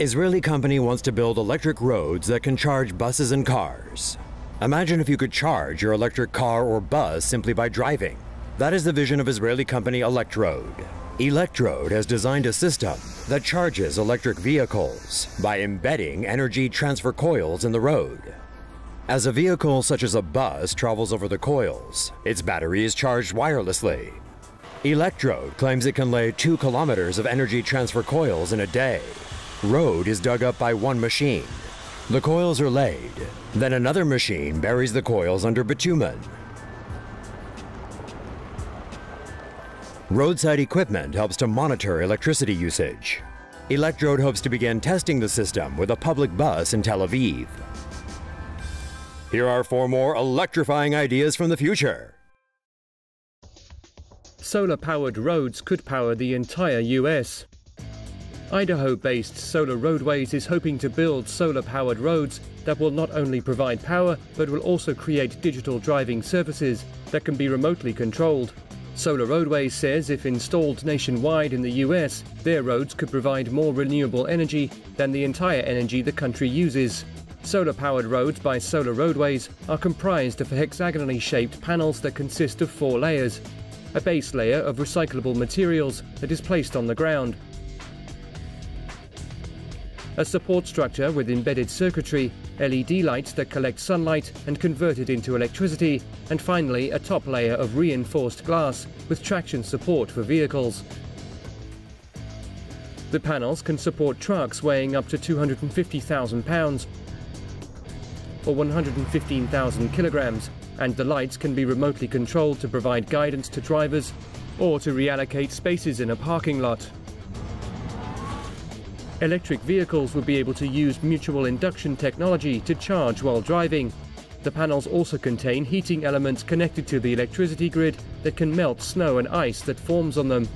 Israeli company wants to build electric roads that can charge buses and cars. Imagine if you could charge your electric car or bus simply by driving. That is the vision of Israeli company ElectRoad. ElectRoad has designed a system that charges electric vehicles by embedding energy transfer coils in the road. As a vehicle such as a bus travels over the coils, its battery is charged wirelessly. ElectRoad claims it can lay two kilometers of energy transfer coils in a day. Road is dug up by one machine. The coils are laid. Then another machine buries the coils under bitumen. Roadside equipment helps to monitor electricity usage. ElectRoad hopes to begin testing the system with a public bus in Tel Aviv. Here are four more electrifying ideas from the future. Solar powered roads could power the entire US. Idaho based Solar Roadways is hoping to build solar powered roads that will not only provide power but will also create digital driving services that can be remotely controlled. Solar Roadways says if installed nationwide in the US, their roads could provide more renewable energy than the entire energy the country uses. Solar powered roads by Solar Roadways are comprised of hexagonally shaped panels that consist of four layers. A base layer of recyclable materials that is placed on the ground. A support structure with embedded circuitry, LED lights that collect sunlight and convert it into electricity, and finally a top layer of reinforced glass with traction support for vehicles. The panels can support trucks weighing up to 250,000 pounds or 115,000 kilograms, and the lights can be remotely controlled to provide guidance to drivers or to reallocate spaces in a parking lot. Electric vehicles would be able to use mutual induction technology to charge while driving. The panels also contain heating elements connected to the electricity grid that can melt snow and ice that forms on them.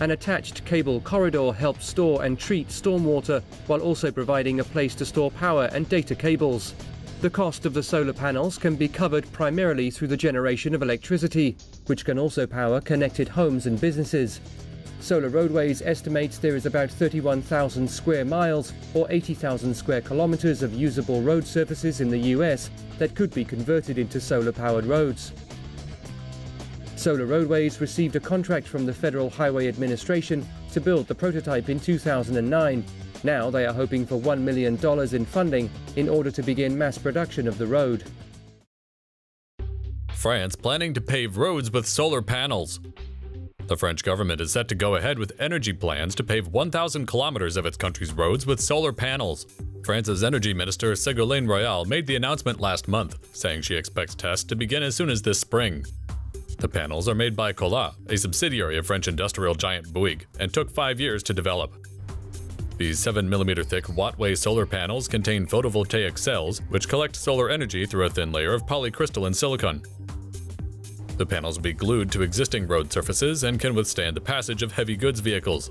An attached cable corridor helps store and treat stormwater while also providing a place to store power and data cables. The cost of the solar panels can be covered primarily through the generation of electricity, which can also power connected homes and businesses. Solar Roadways estimates there is about 31,000 square miles or 80,000 square kilometers of usable road surfaces in the US that could be converted into solar powered roads. Solar Roadways received a contract from the Federal Highway Administration to build the prototype in 2009. Now they are hoping for $1 million in funding in order to begin mass production of the road. France planning to pave roads with solar panels. The French government is set to go ahead with energy plans to pave 1,000 kilometers of its country's roads with solar panels. France's energy minister Ségolène Royal made the announcement last month, saying she expects tests to begin as soon as this spring. The panels are made by Colas, a subsidiary of French industrial giant Bouygues, and took five years to develop. These 7mm thick Wattway solar panels contain photovoltaic cells, which collect solar energy through a thin layer of polycrystalline silicon. The panels will be glued to existing road surfaces and can withstand the passage of heavy goods vehicles.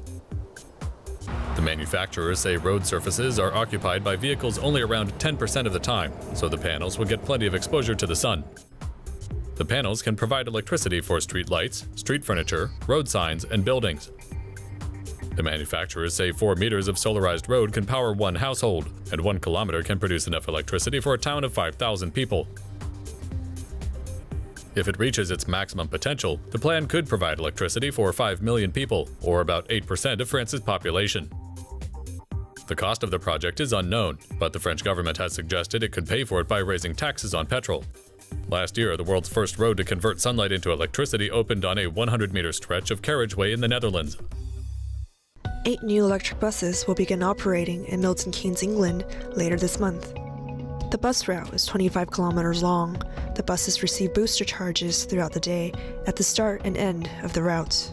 The manufacturers say road surfaces are occupied by vehicles only around 10% of the time, so the panels will get plenty of exposure to the sun. The panels can provide electricity for street lights, street furniture, road signs, and buildings. The manufacturers say 4 meters of solarized road can power one household, and 1 kilometer can produce enough electricity for a town of 5,000 people. If it reaches its maximum potential, the plan could provide electricity for 5 million people, or about 8% of France's population. The cost of the project is unknown, but the French government has suggested it could pay for it by raising taxes on petrol. Last year, the world's first road to convert sunlight into electricity opened on a 100 meter stretch of carriageway in the Netherlands. Eight new electric buses will begin operating in Milton Keynes, England later this month. The bus route is 25 kilometers long. The buses receive booster charges throughout the day at the start and end of the route.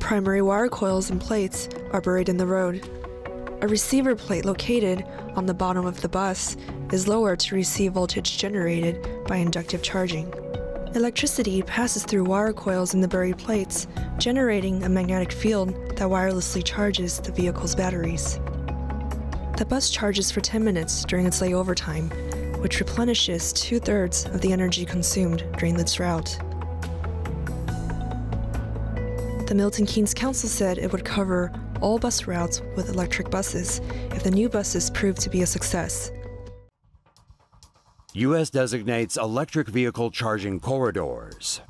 Primary wire coils and plates are buried in the road. A receiver plate located on the bottom of the bus is lowered to receive voltage generated by inductive charging. Electricity passes through wire coils in the buried plates, generating a magnetic field that wirelessly charges the vehicle's batteries. The bus charges for 10 minutes during its layover time, which replenishes two thirds of the energy consumed during its route. The Milton Keynes Council said it would cover all bus routes with electric buses if the new buses prove to be a success. U.S. designates electric vehicle charging corridors.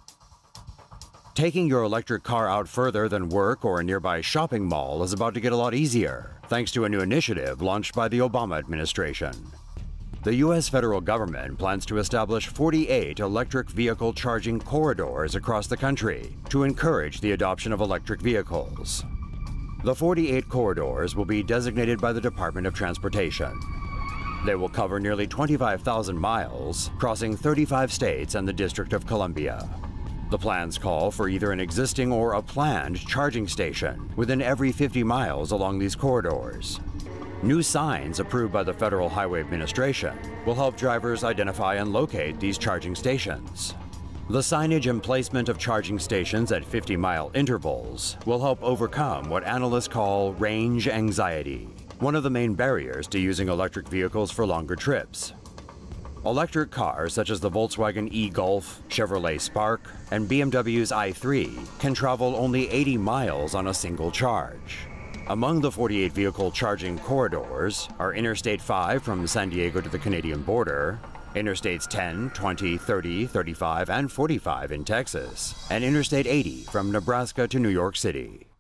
Taking your electric car out further than work or a nearby shopping mall is about to get a lot easier, thanks to a new initiative launched by the Obama administration. The U.S. federal government plans to establish 48 electric vehicle charging corridors across the country to encourage the adoption of electric vehicles. The 48 corridors will be designated by the Department of Transportation. They will cover nearly 25,000 miles, crossing 35 states and the District of Columbia. The plans call for either an existing or a planned charging station within every 50 miles along these corridors. New signs approved by the Federal Highway Administration will help drivers identify and locate these charging stations. The signage and placement of charging stations at 50 mile intervals will help overcome what analysts call range anxiety, one of the main barriers to using electric vehicles for longer trips. Electric cars such as the Volkswagen e-Golf, Chevrolet Spark, and BMW's i3 can travel only 80 miles on a single charge. Among the 48 vehicle charging corridors are Interstate 5 from San Diego to the Canadian border, Interstates 10, 20, 30, 35, and 45 in Texas, and Interstate 80 from Nebraska to New York City.